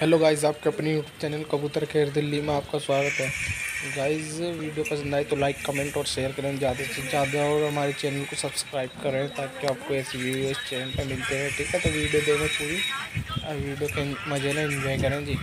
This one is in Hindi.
हेलो गाइस, आपके अपने यूट्यूब चैनल कबूतर खेर दिल्ली में आपका स्वागत है। गाइस, वीडियो पसंद आए तो लाइक कमेंट और शेयर करें ज़्यादा से ज़्यादा और हमारे चैनल को सब्सक्राइब करें ताकि आपको ऐसी वीडियो इस चैनल पर मिलते हैं ठीक है? तो वीडियो देखें पूरी और वीडियो के मज़े ना इन्जॉय करें, जी।